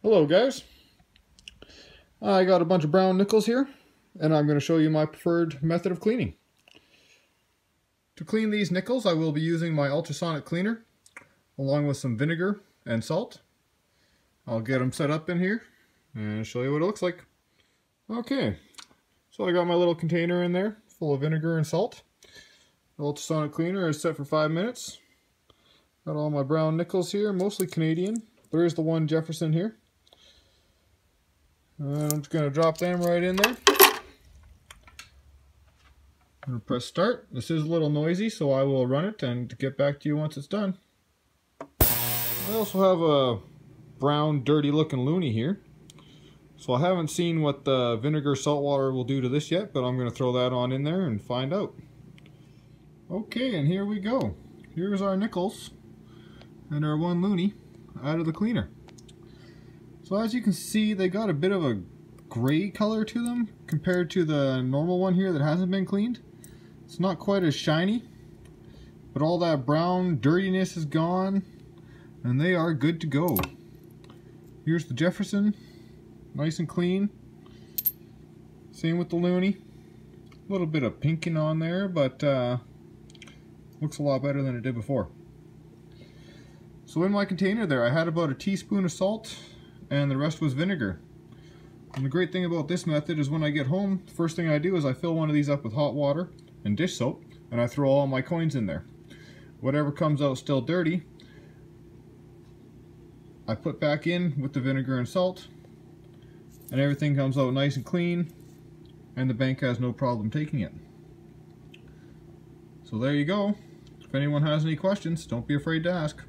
Hello guys. I got a bunch of brown nickels here and I'm going to show you my preferred method of cleaning. To clean these nickels I will be using my ultrasonic cleaner along with some vinegar and salt. I'll get them set up in here and show you what it looks like. Okay, so I got my little container in there full of vinegar and salt. The ultrasonic cleaner is set for five minutes. Got all my brown nickels here, mostly Canadian. There is the one Jefferson here. And I'm just going to drop them right in there. I'm going to press start. This is a little noisy, so I will run it and get back to you once it's done. I also have a brown, dirty looking loonie here. So I haven't seen what the vinegar salt water will do to this yet, but I'm going to throw that on in there and find out. Okay, and here we go. Here's our nickels and our one loonie out of the cleaner. So as you can see, they got a bit of a gray color to them compared to the normal one here that hasn't been cleaned. It's not quite as shiny, but all that brown dirtiness is gone, and they are good to go. Here's the Jefferson, nice and clean. Same with the Loonie. A little bit of pinking on there, but uh, looks a lot better than it did before. So in my container there, I had about a teaspoon of salt, and the rest was vinegar. And the great thing about this method is when I get home, the first thing I do is I fill one of these up with hot water and dish soap, and I throw all my coins in there. Whatever comes out still dirty, I put back in with the vinegar and salt, and everything comes out nice and clean, and the bank has no problem taking it. So there you go. If anyone has any questions, don't be afraid to ask.